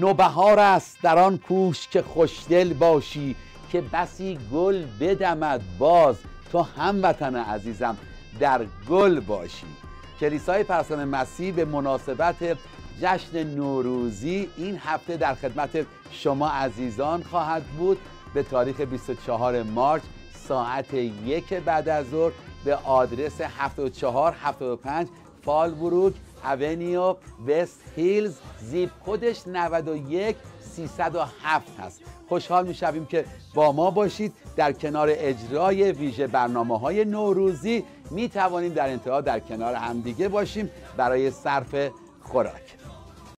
نوبهار است در آن کوش که خوشدل باشی که بسی گل بدمد باز. تو هموطن عزیزم در گل باشی. کلیسای پرستان مسیح به مناسبت جشن نوروزی این هفته در خدمت شما عزیزان خواهد بود. به تاریخ 24 مارچ ساعت یک بعد از ظهر به آدرس 74 75 فالبروک اونیو وست هیلز زیپ کدش 91 307 هست. خوشحال می‌شویم که با ما باشید در کنار اجرای ویژه برنامه های نوروزی. می توانیم در انتها در کنار همدیگه باشیم برای صرف خوراک.